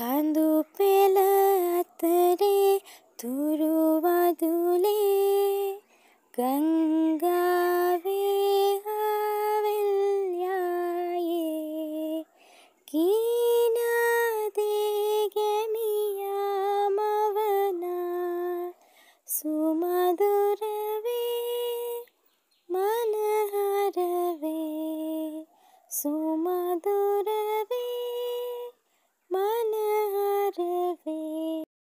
කඳු පෙළ අතරේ තුරු වදුලේ ගංගාවේ ආවෙල් යායේ කී නාදේ ගැමියා මවනා සුමధుර වේ මනහර වේ සු